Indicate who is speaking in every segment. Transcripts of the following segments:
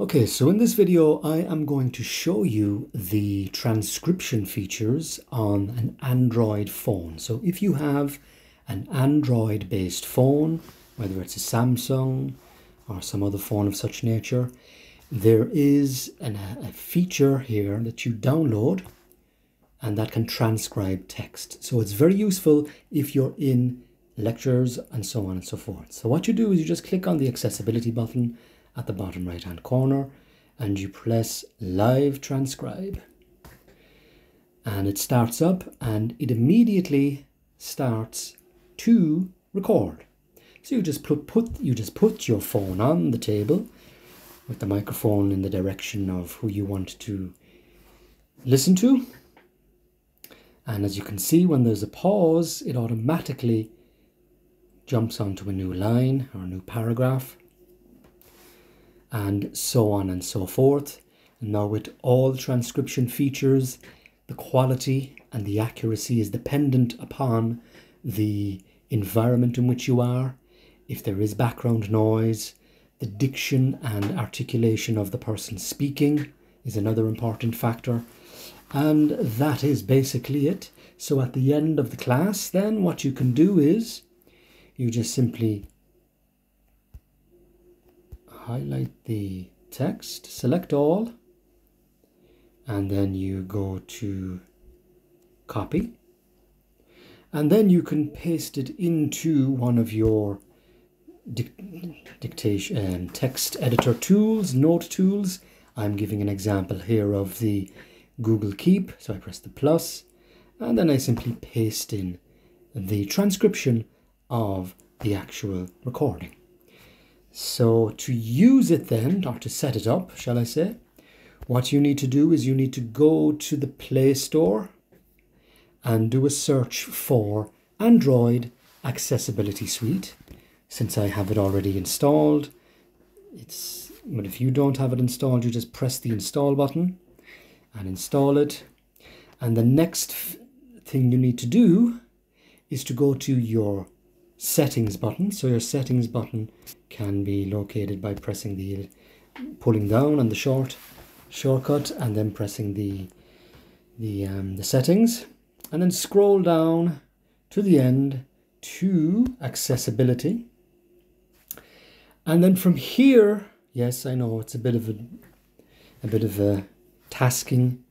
Speaker 1: Okay, so in this video I am going to show you the transcription features on an Android phone. So if you have an Android based phone, whether it's a Samsung or some other phone of such nature, there is an, a feature here that you download and that can transcribe text. So it's very useful if you're in lectures and so on and so forth. So what you do is you just click on the accessibility button at the bottom right hand corner and you press live transcribe and it starts up and it immediately starts to record. So you just put, put you just put your phone on the table with the microphone in the direction of who you want to listen to. And as you can see, when there's a pause, it automatically jumps onto a new line or a new paragraph and so on and so forth. And now with all transcription features, the quality and the accuracy is dependent upon the environment in which you are, if there is background noise, the diction and articulation of the person speaking is another important factor. And that is basically it. So at the end of the class, then what you can do is you just simply highlight the text, select all, and then you go to copy. And then you can paste it into one of your dictation um, text editor tools, note tools. I'm giving an example here of the Google Keep. So I press the plus and then I simply paste in the transcription of the actual recording. So to use it then, or to set it up, shall I say, what you need to do is you need to go to the Play Store and do a search for Android Accessibility Suite. Since I have it already installed, it's but if you don't have it installed, you just press the install button and install it. And the next thing you need to do is to go to your settings button. So your settings button can be located by pressing the pulling down on the short shortcut and then pressing the the um, the settings. And then scroll down to the end to accessibility. And then from here yes I know it's a bit of a a bit of a tasking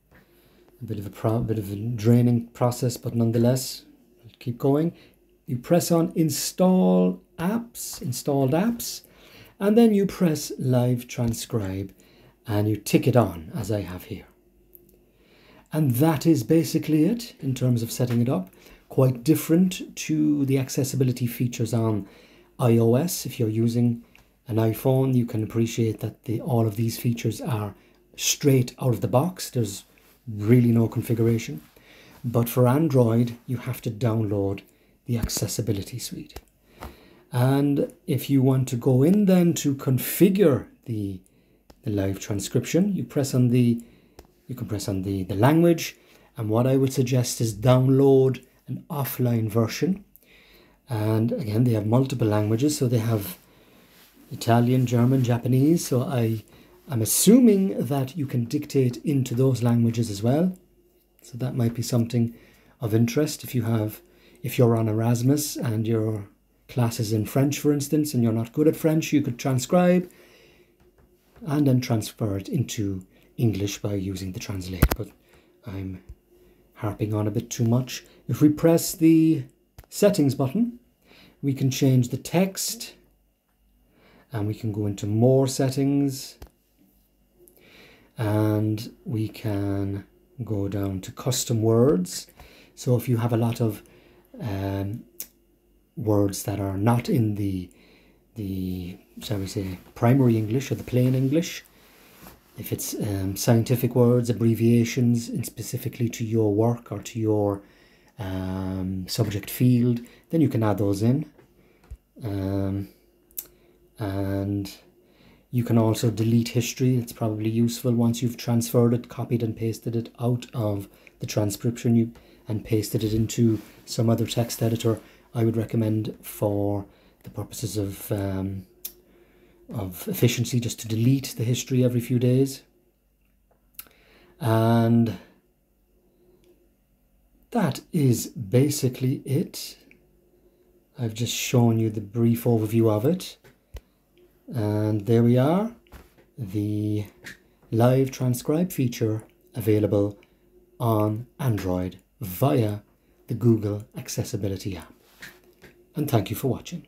Speaker 1: a bit of a pro, bit of a draining process but nonetheless keep going you press on install apps, installed apps, and then you press live transcribe and you tick it on as I have here. And that is basically it in terms of setting it up. Quite different to the accessibility features on iOS. If you're using an iPhone, you can appreciate that the, all of these features are straight out of the box. There's really no configuration. But for Android, you have to download the accessibility suite. And if you want to go in then to configure the, the live transcription, you press on the you can press on the, the language and what I would suggest is download an offline version. And again, they have multiple languages, so they have Italian, German, Japanese. So I am assuming that you can dictate into those languages as well. So that might be something of interest if you have if you're on Erasmus and your class is in French, for instance, and you're not good at French, you could transcribe and then transfer it into English by using the translate. But I'm harping on a bit too much. If we press the settings button, we can change the text and we can go into more settings and we can go down to custom words. So if you have a lot of um, words that are not in the the shall we say primary English or the plain English. If it's um, scientific words, abbreviations, and specifically to your work or to your um, subject field, then you can add those in. Um, and you can also delete history. It's probably useful once you've transferred it, copied and pasted it out of the transcription. You and pasted it into some other text editor, I would recommend for the purposes of um, of efficiency just to delete the history every few days. And that is basically it. I've just shown you the brief overview of it. And there we are, the live transcribe feature available on Android via the Google Accessibility app. And thank you for watching.